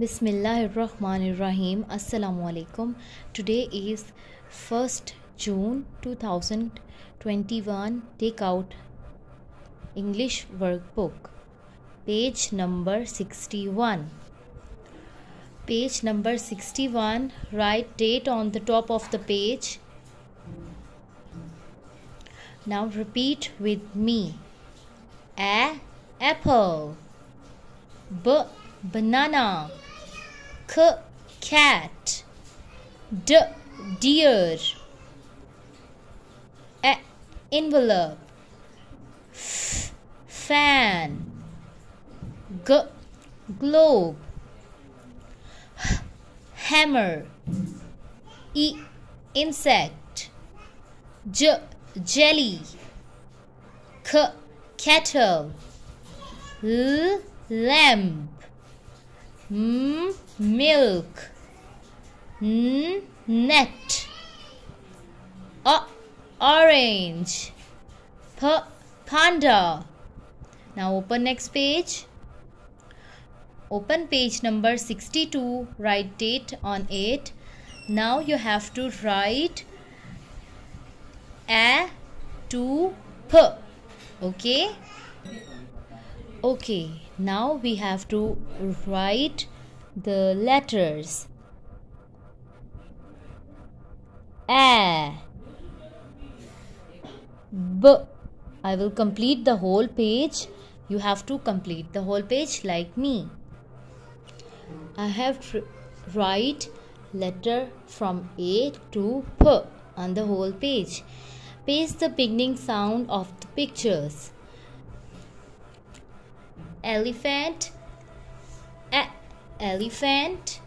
Bismillahirrahmanirrahim. Assalamu alaikum. Today is 1st June 2021. Take out English workbook. Page number 61. Page number 61. Write date on the top of the page. Now repeat with me. A apple. B banana c cat. D deer. A envelope. F fan. G globe. H hammer. E insect. J jelly. K kettle. L lamp m milk. N net. A orange. P panda. Now open next page. Open page number 62 write date on it. Now you have to write a to p. Okay? Okay now we have to write the letters. A. B. I will complete the whole page. You have to complete the whole page like me. I have to write letter from a to p on the whole page. Paste the beginning sound of the pictures elephant a elephant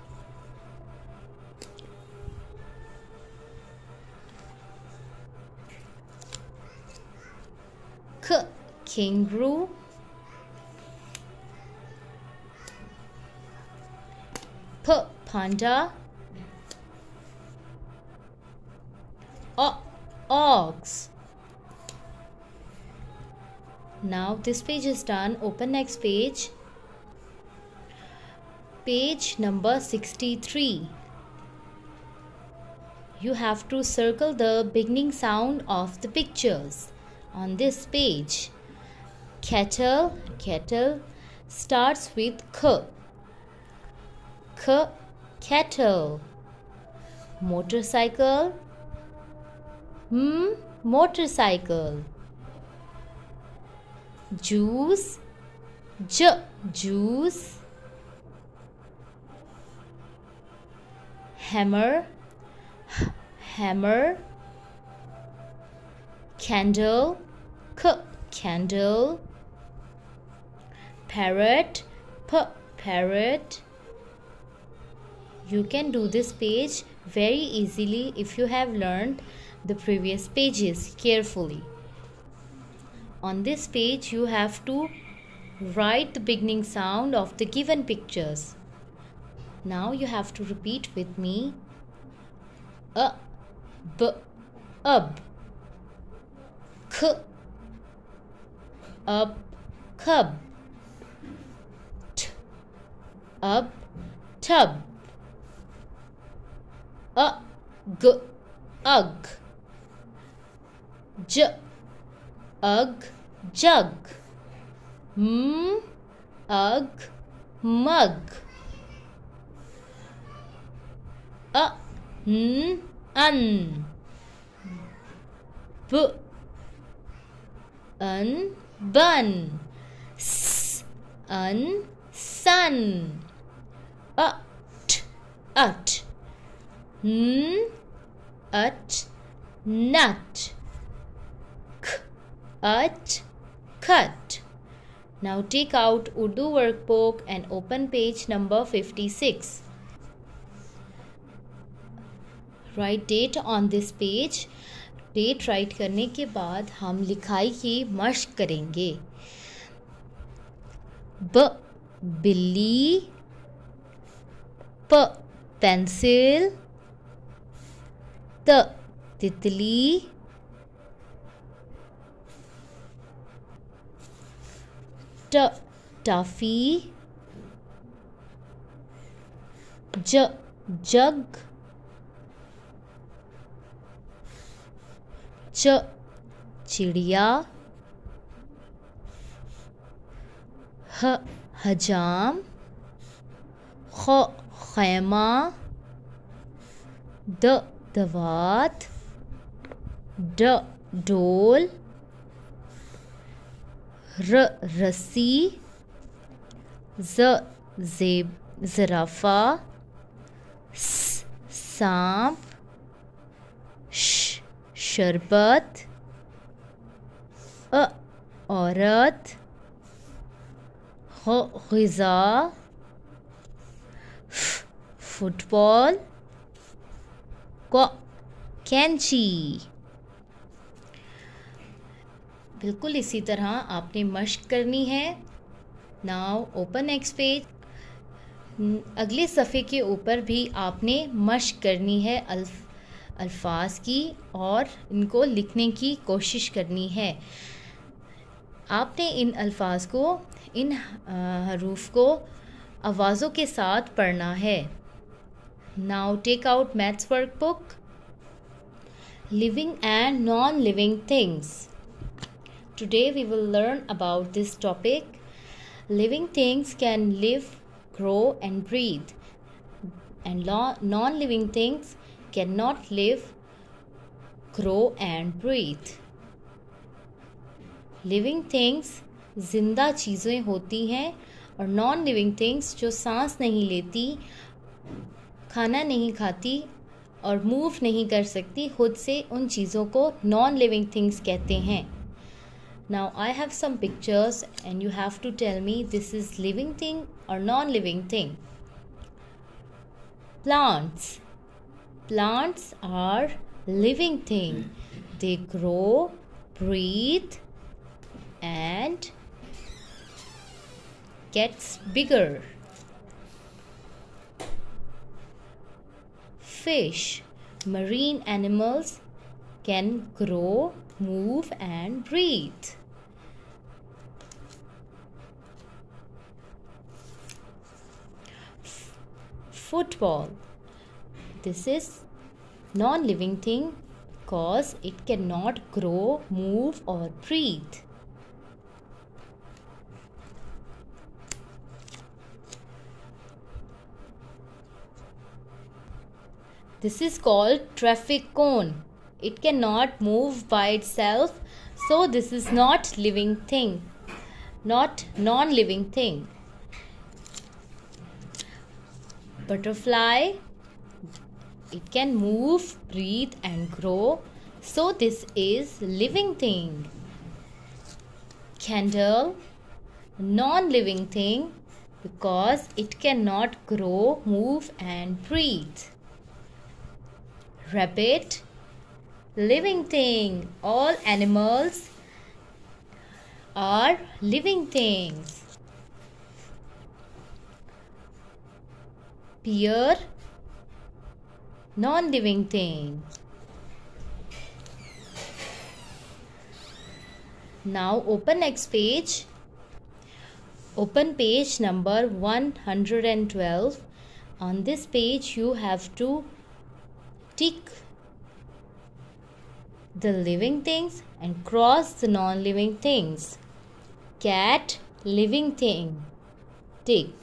k kangaroo p panda o ox now this page is done. Open next page. Page number 63 you have to circle the beginning sound of the pictures on this page. Kettle kettle starts with k. K kettle. Motorcycle. Hmm motorcycle juice j juice hammer hammer candle k candle parrot p parrot. You can do this page very easily if you have learned the previous pages carefully on this page you have to write the beginning sound of the given pictures. Now you have to repeat with me. A b up k up cub t up tub a g ug j ug jug. M ug. Mug. A. N. Un b. Un bun. S. Un sun. A. T. At n at nut. K. At cut. Now take out Urdu workbook and open page number 56. Write date on this page. Date write करने के बाद हम लिखाई की मश्क करेंगे ब बिल्ली प पेंसिल त तितली t toffee j jug च चिड़िया ह हजाम ख खैमा द दवात ड डोल र रस्सी ज जेब ज़राफ़ा सांप श शरबत अ औरत ग़िज़ा फुटबॉल कैंची। बिल्कुल इसी तरह आपने मश्क करनी है। नाउ ओपन नेक्स्ट पेज अगले सफ़े के ऊपर भी आपने मश्क करनी है अल्फ, अल्फाज की और इनको लिखने की कोशिश करनी है। आपने इन अल्फाज को, इन हरूफ को आवाज़ों के साथ पढ़ना है। Now take out maths workbook living and non living things Today we will learn about this topic. Living things can live, grow, and breathe, and non living things cannot live, grow, and breathe. Living things ज़िंदा चीज़ें होती हैं और non living things जो सांस नहीं लेती खाना नहीं खाती और मूव नहीं कर सकती खुद से उन चीज़ों को नॉन लिविंग थिंग्स कहते हैं now I have some pictures and you have to tell me this is living thing or non-living thing. Plants. Plants are living thing. They grow, breathe and gets bigger. Fish. Marine animals can grow, move and breathe. football. This is non-living thing because it cannot grow, move or breathe. This is called traffic cone it cannot move by itself. So this is not living thing. Not non-living thing. Butterfly it can move breathe and grow. So this is living thing. Candle non-living thing because it cannot grow move and breathe. Rabbit living thing. All animals are living things. Pure non-living thing now open next page. Open page number 112 on this page you have to tick the living things and cross the non-living things. Cat, living thing. Tick.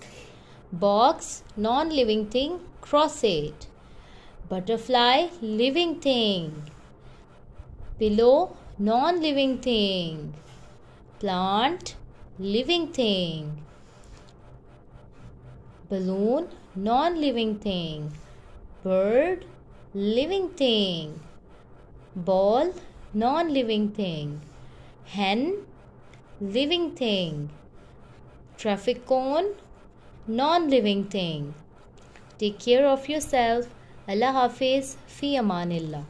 Box, non-living thing, cross it. Butterfly, living thing. Pillow, non-living thing. Plant, living thing. Balloon, non-living thing. Bird, living thing ball non-living thing. Hen living thing. Traffic cone non-living thing. Take care of yourself. Allah hafiz fi amanillah